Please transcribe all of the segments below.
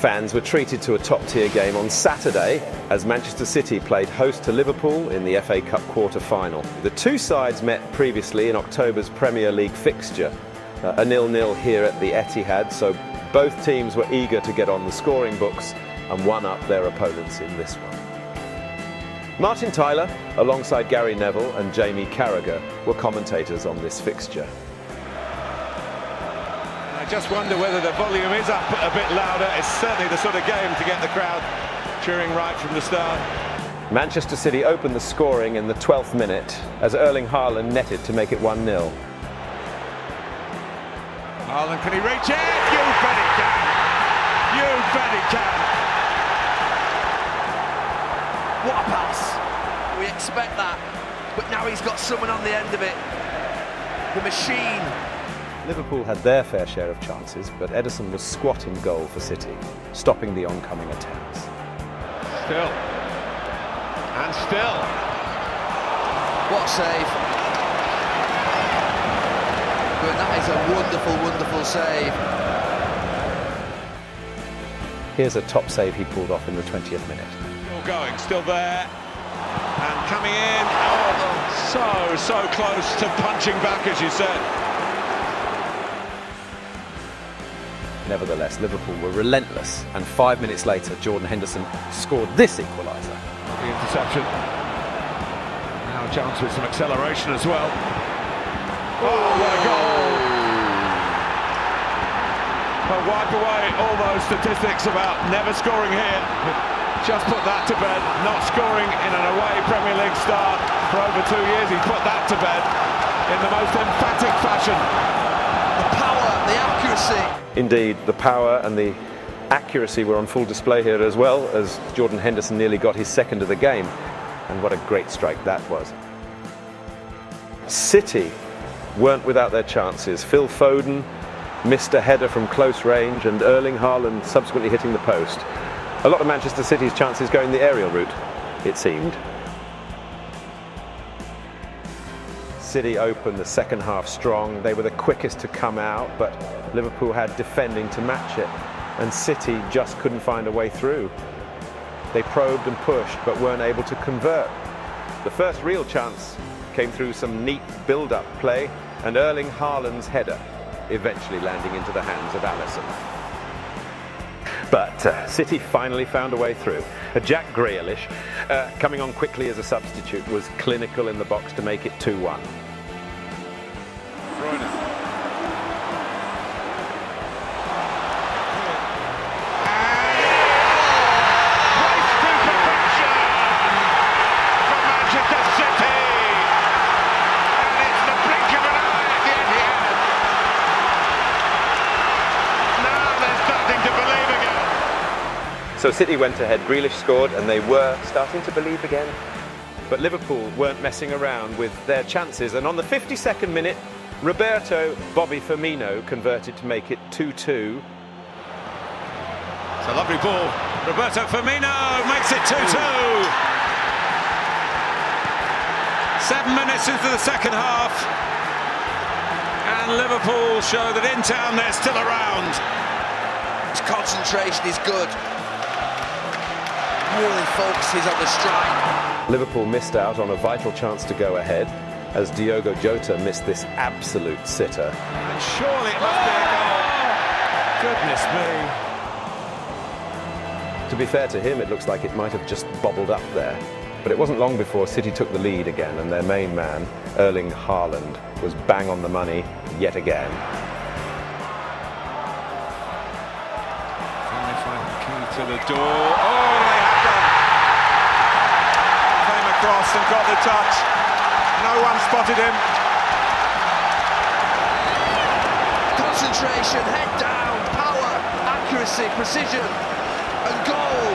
fans were treated to a top tier game on Saturday as Manchester City played host to Liverpool in the FA Cup quarter final. The two sides met previously in October's Premier League fixture. Uh, a nil-nil here at the Etihad, so both teams were eager to get on the scoring books and one up their opponents in this one. Martin Tyler, alongside Gary Neville and Jamie Carragher, were commentators on this fixture. I just wonder whether the volume is up a bit louder. It's certainly the sort of game to get the crowd cheering right from the start. Manchester City opened the scoring in the 12th minute as Erling Haaland netted to make it 1 0. Haaland, can he reach it? You bet he can! You bet he can! What a pass! We expect that, but now he's got someone on the end of it. The machine. Liverpool had their fair share of chances, but Ederson was squat in goal for City, stopping the oncoming attacks. Still. And still. What save. But that is a wonderful, wonderful save. Here's a top save he pulled off in the 20th minute. Still going, still there. And coming in. Oh, so, so close to punching back, as you said. Nevertheless, Liverpool were relentless, and five minutes later, Jordan Henderson scored this equaliser. The interception. Now a chance with some acceleration as well. Oh, what a goal! Well, wipe away all those statistics about never scoring here. Just put that to bed. Not scoring in an away Premier League start for over two years. He put that to bed in the most emphatic fashion. Accuracy. Indeed, the power and the accuracy were on full display here as well as Jordan Henderson nearly got his second of the game. And what a great strike that was. City weren't without their chances. Phil Foden missed a header from close range and Erling Haaland subsequently hitting the post. A lot of Manchester City's chances going the aerial route, it seemed. City opened the second half strong. They were the quickest to come out, but Liverpool had defending to match it, and City just couldn't find a way through. They probed and pushed, but weren't able to convert. The first real chance came through some neat build-up play, and Erling Haaland's header, eventually landing into the hands of Alisson. But uh, City finally found a way through. Uh, Jack Grealish, uh, coming on quickly as a substitute, was clinical in the box to make it 2-1. So City went ahead, Grealish scored, and they were starting to believe again. But Liverpool weren't messing around with their chances, and on the 52nd minute, Roberto Bobby Firmino converted to make it 2-2. It's a lovely ball. Roberto Firmino makes it 2-2. Seven minutes into the second half. And Liverpool show that in town they're still around. His concentration is good really focuses on the strike. Liverpool missed out on a vital chance to go ahead as Diogo Jota missed this absolute sitter. And surely it must be a goal. Goodness me. To be fair to him, it looks like it might have just bobbled up there. But it wasn't long before City took the lead again, and their main man, Erling Haaland, was bang on the money yet again. Finally find the key to the door. Oh, they have done. Came across and got the touch. No one spotted him. Concentration, head down, power, accuracy, precision, and goal.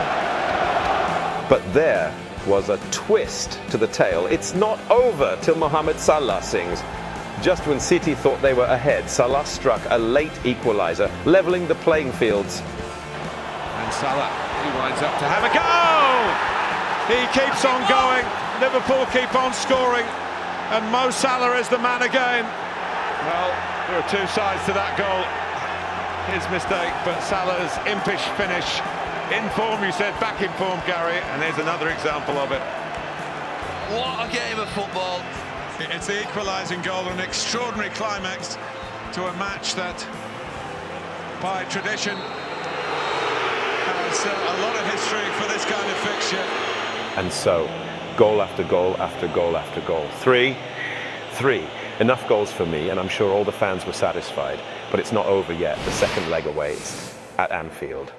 But there was a twist to the tale. It's not over till Mohamed Salah sings. Just when City thought they were ahead, Salah struck a late equaliser, levelling the playing fields. And Salah, he winds up to have a go! He keeps on going. Liverpool keep on scoring. And Mo Salah is the man again. Well, there are two sides to that goal. his mistake, but Salah's impish finish. In form, you said, back in form, Gary, and here's another example of it. What a game of football. It's the equalising goal, an extraordinary climax to a match that, by tradition, has uh, a lot of history for this kind of fixture. And so, goal after goal after goal after goal. Three, three. Enough goals for me, and I'm sure all the fans were satisfied. But it's not over yet. The second leg awaits at Anfield.